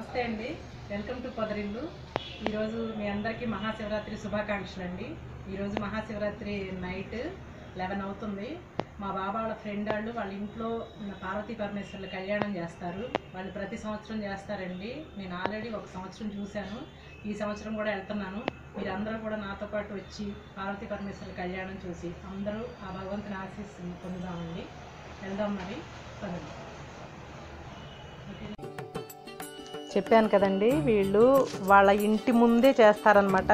నమస్తే అండి. Welcome to Podarillu. ఈరోజు మీ అందరికీ మహాశివరాత్రి శుభాకాంక్షలు అండి. ఈరోజు మహాశివరాత్రి నైట్ లెవెన్ అవుతుంది. మా బాబా వాళ్ళ ఫ్రెండ్ వాళ్ళు వాళ్ళ ఇంట్లో పార్వతీ పరమేశ్వర్ల కళ్యాణం చేస్తారు. వాళ్ళు ప్రతి సంవత్సరం చేస్తారండి. నేను ఆల్రెడీ ఒక సంవత్సరం చూశాను. ఈ సంవత్సరం కూడా వెళ్తున్నాను. మీరందరూ కూడా నాతో పాటు వచ్చి పార్వతీ పరమేశ్వర్ల కళ్యాణం చూసి అందరూ ఆ భగవంతుని ఆశీస్సుని పొందుదామండి. వెళ్దాం మరి. పదండి. చెప్పాను కదండి వీళ్ళు వాళ్ళ ఇంటి ముందే చేస్తారనమాట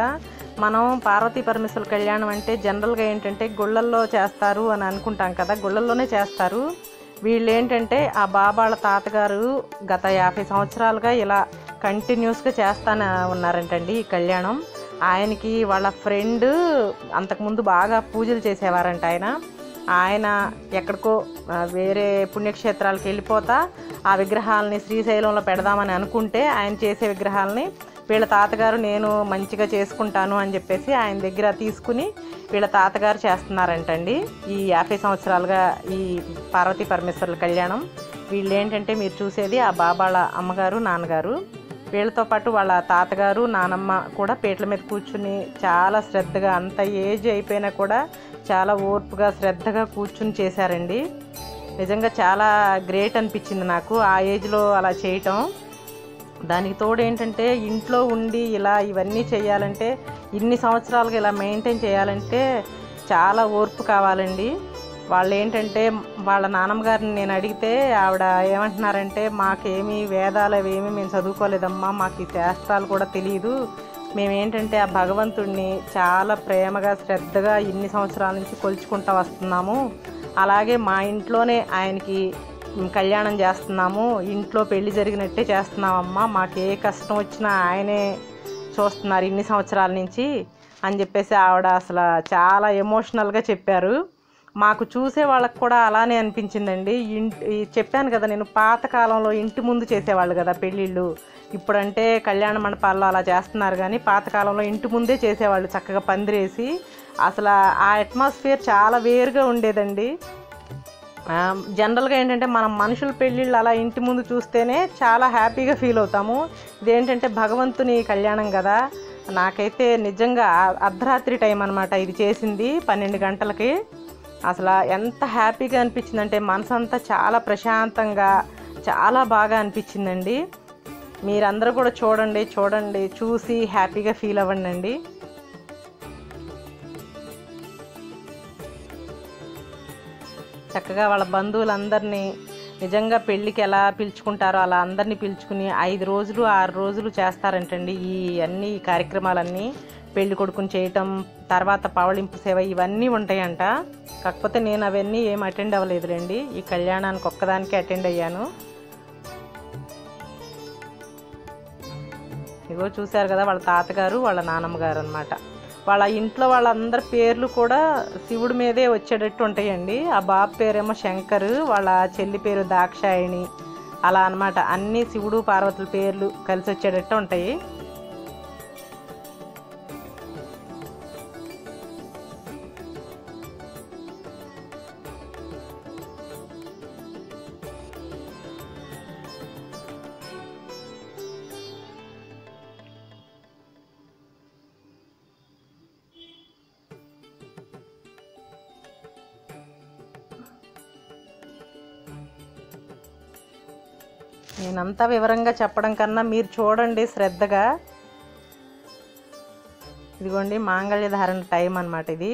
మనం పార్వతీ పరమేశ్వర కళ్యాణం అంటే జనరల్గా ఏంటంటే గుళ్ళల్లో చేస్తారు అని అనుకుంటాం కదా గుళ్ళల్లోనే చేస్తారు. వీళ్ళు ఏంటంటే ఆ బాబాళ్ళ తాతగారు గత యాభై సంవత్సరాలుగా ఇలా కంటిన్యూస్గా చేస్తానే ఉన్నారంటండి ఈ కళ్యాణం. ఆయనకి వాళ్ళ ఫ్రెండ్ అంతకుముందు బాగా పూజలు చేసేవారంట ఆయన. ఆయన ఎక్కడికో వేరే పుణ్యక్షేత్రాలకు వెళ్ళిపోతా ఆ విగ్రహాలని శ్రీశైలంలో పెడదామని అనుకుంటే ఆయన చేసే విగ్రహాలని వీళ్ళ తాతగారు నేను మంచిగా చేసుకుంటాను అని చెప్పేసి ఆయన దగ్గర తీసుకుని వీళ్ళ తాతగారు చేస్తున్నారంటండి. ఈ యాభై సంవత్సరాలుగా ఈ పార్వతీ పరమేశ్వరుల కళ్యాణం. వీళ్ళు ఏంటంటే మీరు చూసేది ఆ బాబాళ్ళ అమ్మగారు నాన్నగారు. వీళ్ళతో పాటు వాళ్ళ తాతగారు నానమ్మ కూడా పీటల మీద కూర్చుని చాలా శ్రద్ధగా అంత ఏజ్ అయిపోయినా కూడా చాలా ఓర్పుగా శ్రద్ధగా కూర్చుని చేశారండి. నిజంగా చాలా గ్రేట్ అనిపించింది నాకు ఆ ఏజ్లో అలా చేయటం. దానికి తోడు ఏంటంటే ఇంట్లో ఉండి ఇలా ఇవన్నీ చేయాలంటే ఇన్ని సంవత్సరాలుగా ఇలా మెయింటైన్ చేయాలంటే చాలా ఓర్పు కావాలండి. వాళ్ళు ఏంటంటే వాళ్ళ నాన్నమ్మ గారిని నేను అడిగితే ఆవిడ ఏమంటున్నారంటే మాకేమీ వేదాలు అవి ఏమీ మేము చదువుకోలేదమ్మా మాకు ఈ శాస్త్రాలు కూడా తెలియదు మేమేంటంటే ఆ భగవంతుడిని చాలా ప్రేమగా శ్రద్ధగా ఇన్ని సంవత్సరాల నుంచి కొలుచుకుంటూ వస్తున్నాము. అలాగే మా ఇంట్లోనే ఆయనకి కళ్యాణం చేస్తున్నాము. ఇంట్లో పెళ్ళి జరిగినట్టే చేస్తున్నామమ్మా మాకు ఏ కష్టం వచ్చినా ఆయనే చూస్తున్నారు ఇన్ని సంవత్సరాల నుంచి అని చెప్పేసి ఆవిడ అసలు చాలా ఎమోషనల్గా చెప్పారు. మాకు చూసే వాళ్ళకి కూడా అలానే అనిపించిందండి. ఇంటి చెప్పాను కదా నేను పాతకాలంలో ఇంటి ముందు చేసేవాళ్ళు కదా పెళ్ళిళ్ళు. ఇప్పుడంటే కళ్యాణ మండపాల్లో అలా చేస్తున్నారు కానీ పాతకాలంలో ఇంటి ముందే చేసేవాళ్ళు చక్కగా పందిరేసి. అసలు ఆ అట్మాస్ఫియర్ చాలా వేరుగా ఉండేదండి. జనరల్గా ఏంటంటే మనం మనుషుల పెళ్ళిళ్ళు అలా ఇంటి ముందు చూస్తేనే చాలా హ్యాపీగా ఫీల్ అవుతాము. ఇదేంటంటే భగవంతుని కళ్యాణం కదా. నాకైతే నిజంగా అర్ధరాత్రి టైం అనమాట ఇది చేసింది పన్నెండు గంటలకి. అసలు ఎంత హ్యాపీగా అనిపించిందంటే మనసంతా చాలా ప్రశాంతంగా చాలా బాగా అనిపించిందండి. మీరందరూ కూడా చూడండి చూడండి చూసి హ్యాపీగా ఫీల్ అవ్వండి అండి చక్కగా వాళ్ళ బంధువులందరినీ నిజంగా పెళ్ళికి ఎలా పిలుచుకుంటారో అలా అందరినీ పిలుచుకుని ఐదు రోజులు ఆరు రోజులు చేస్తారంటండి ఈ అన్ని కార్యక్రమాలన్నీ. పెళ్ళి కొడుకుని చేయటం తర్వాత పవళింపు సేవ ఇవన్నీ ఉంటాయంట. కాకపోతే నేను అవన్నీ ఏం అటెండ్ అవ్వలేదులేండి. ఈ కళ్యాణానికి ఒక్కదానికి అటెండ్ అయ్యాను. ఇగో చూశారు కదా వాళ్ళ తాతగారు వాళ్ళ నాన్నమ్మగారు అనమాట వాళ్ళ ఇంట్లో వాళ్ళందరి పేర్లు కూడా శివుడి మీదే వచ్చేటట్టు ఉంటాయండి. ఆ బాబు పేరేమో శంకర్ వాళ్ళ చెల్లి పేరు దాక్షాయణి అలా అనమాట అన్నీ శివుడు పార్వతుల పేర్లు కలిసి వచ్చేటట్టు ఉంటాయి. నేనంతా వివరంగా చెప్పడం కన్నా మీరు చూడండి శ్రద్ధగా. ఇదిగోండి మాంగళ్య ధారణ టైం అన్నమాట ఇది.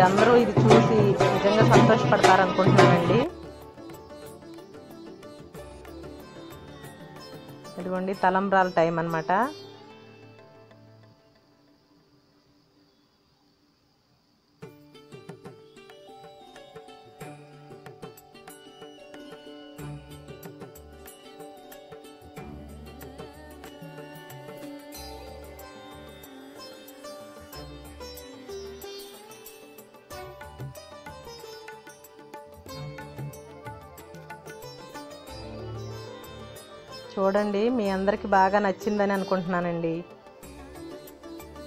మీరందరూ ఇది చూసి నిజంగా సంతోషపడతారనుకుంటున్నానండి. ఇదిగోండి తలంబ్రాల టైం అన్నమాట. చూడండి మీ అందరికి బాగా నచ్చిందని అనుకుంటున్నానండి.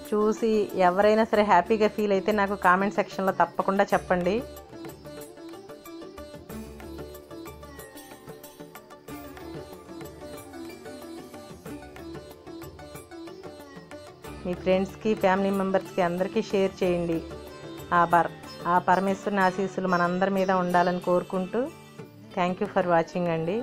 చూసి ఎవరైనా సరే హ్యాపీగా ఫీల్ అయితే నాకు కామెంట్ సెక్షన్లో తప్పకుండా చెప్పండి. మీ ఫ్రెండ్స్కి ఫ్యామిలీ మెంబర్స్కి అందరికీ షేర్ చేయండి. ఆ పర్ ఆ పరమేశ్వరుని ఆశీస్సులు మనందరి మీద ఉండాలని కోరుకుంటూ థ్యాంక్ యూ ఫర్ వాచింగ్ అండి.